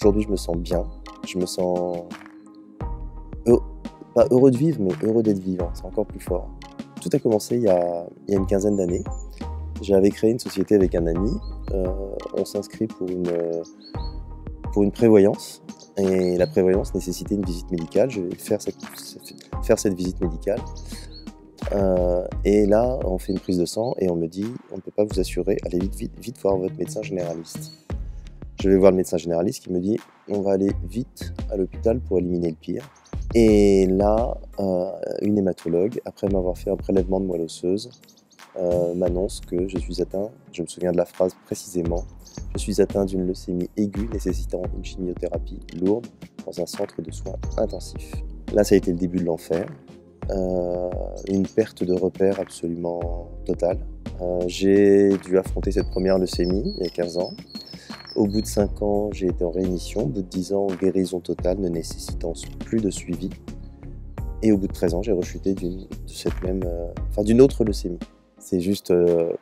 Aujourd'hui, je me sens bien. Je me sens pas heureux de vivre, mais heureux d'être vivant. C'est encore plus fort. Tout a commencé il y a, une quinzaine d'années. J'avais créé une société avec un ami. Euh, on s'inscrit pour une, pour une prévoyance. Et la prévoyance nécessitait une visite médicale. Je vais faire cette, faire cette visite médicale. Euh, et là, on fait une prise de sang et on me dit on ne peut pas vous assurer, allez vite, vite, vite voir votre médecin généraliste. Je vais voir le médecin généraliste qui me dit on va aller vite à l'hôpital pour éliminer le pire. Et là, euh, une hématologue, après m'avoir fait un prélèvement de moelle osseuse, euh, m'annonce que je suis atteint, je me souviens de la phrase précisément, je suis atteint d'une leucémie aiguë nécessitant une chimiothérapie lourde dans un centre de soins intensifs. Là, ça a été le début de l'enfer. Euh, une perte de repère absolument totale. j'ai dû affronter cette première leucémie il y a 15 ans. Au bout de 5 ans, j'ai été en rémission. Au bout de 10 ans, guérison totale, ne nécessitant plus de suivi. Et au bout de 13 ans, j'ai rechuté d'une, cette même, euh, autre leucémie. C'est juste, euh,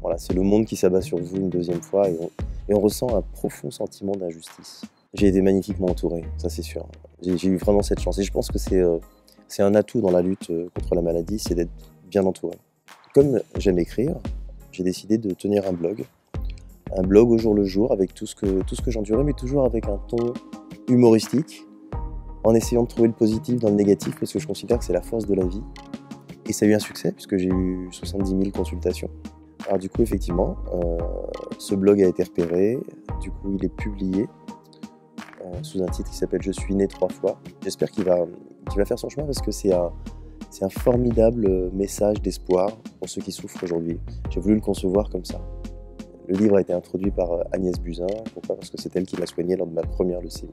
voilà, c'est le monde qui s'abat sur vous une deuxième fois et on, ressent un profond sentiment d'injustice. J'ai été magnifiquement entouré, ça c'est sûr. J'ai, eu vraiment cette chance et je pense que c'est, euh, c'est un atout dans la lutte contre la maladie, c'est d'être bien entouré. Comme j'aime écrire, j'ai décidé de tenir un blog un blog au jour le jour avec tout ce que, que j'endurais, mais toujours avec un ton humoristique, en essayant de trouver le positif dans le négatif, parce que je considère que c'est la force de la vie. Et ça a eu un succès, puisque j'ai eu 70 000 consultations. Alors du coup, effectivement, euh, ce blog a été repéré, du coup il est publié euh, sous un titre qui s'appelle Je suis né trois fois. J'espère qu'il va, va faire son chemin parce que c'est un, c'est un formidable message d'espoir pour ceux qui souffrent aujourd'hui. J'ai voulu le concevoir comme ça. Le livre a été introduit par euh, Agnès Buzyn. Pourquoi? Parce que c'est elle qui m'a soigné lors de ma première leucémie.